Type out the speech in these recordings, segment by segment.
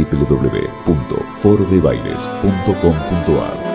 www.forodebailes.com.ar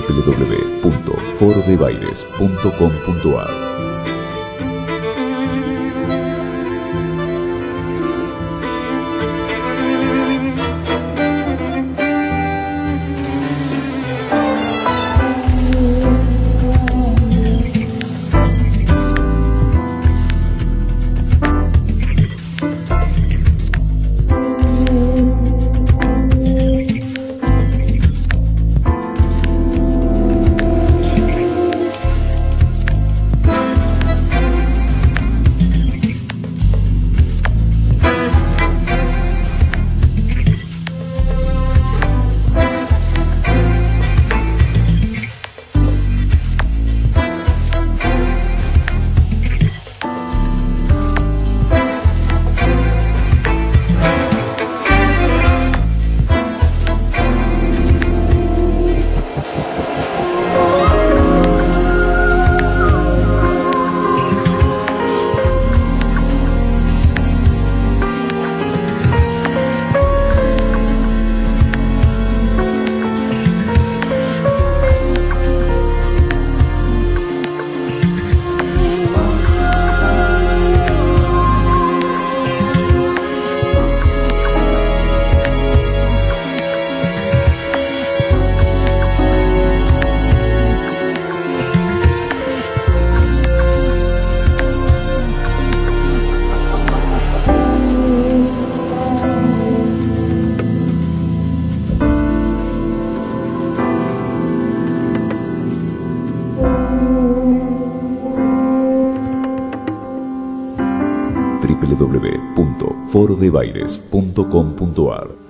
www.forodebailes.com.ar www.forodebailes.com.ar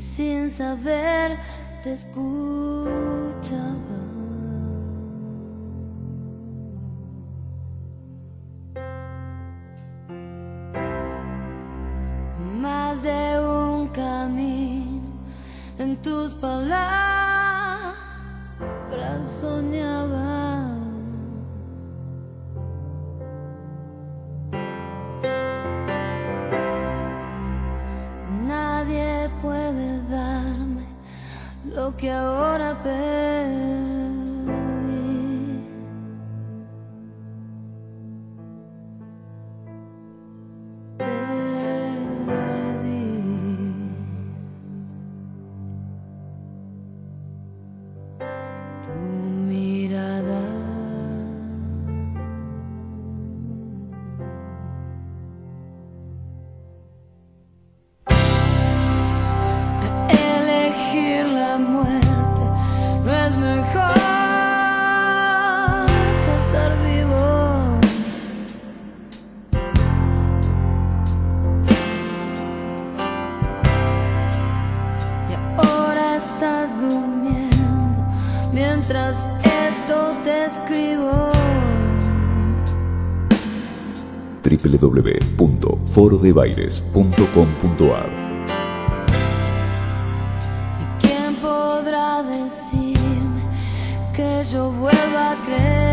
sin saber te escuchaba. Más de un camino en tus palabras soñaba. Que ahora pedí. Escribo. www.forodebaires.com.ar ¿Y quién podrá decirme que yo vuelva a creer?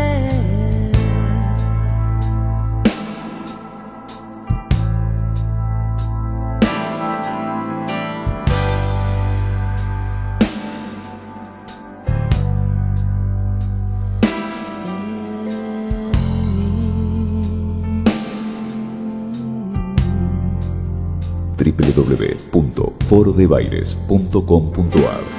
www.forodebaires.com.ar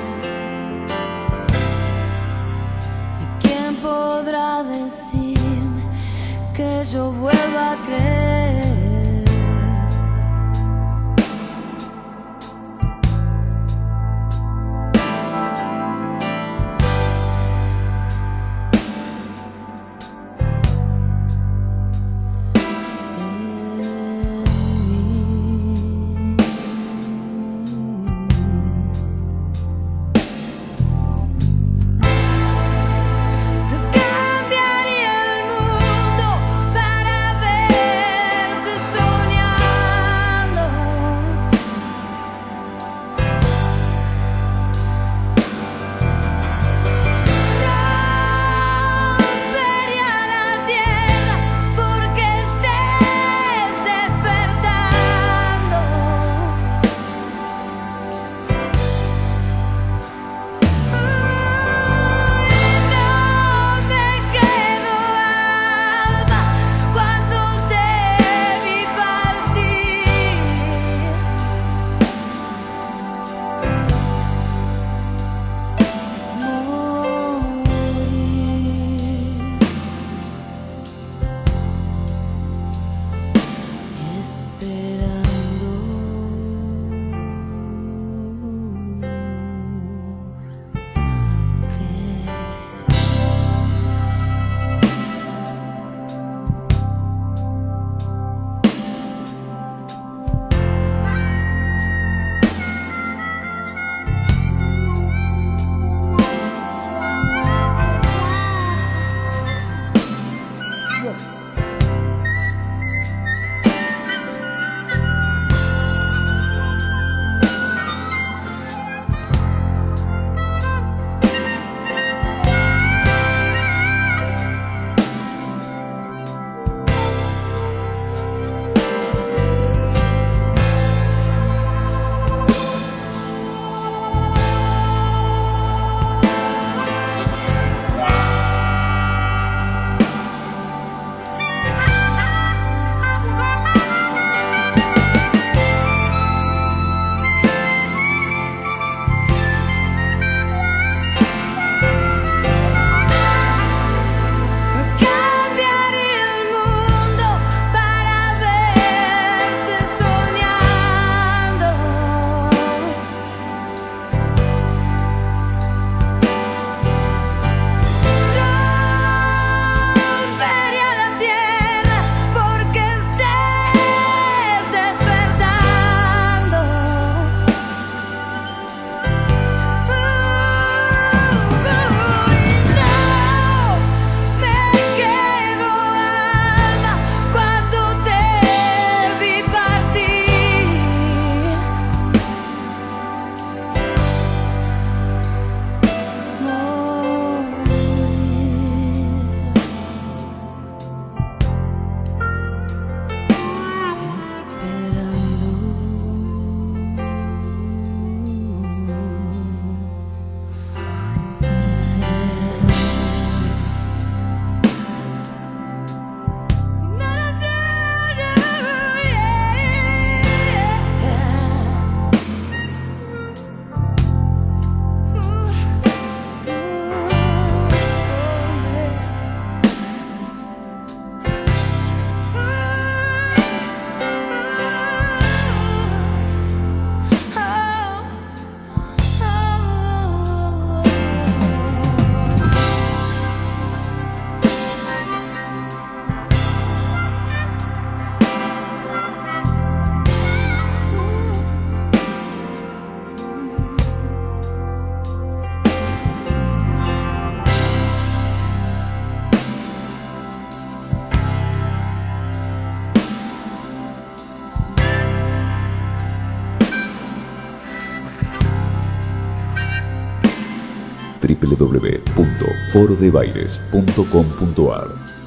www.forodebaires.com.ar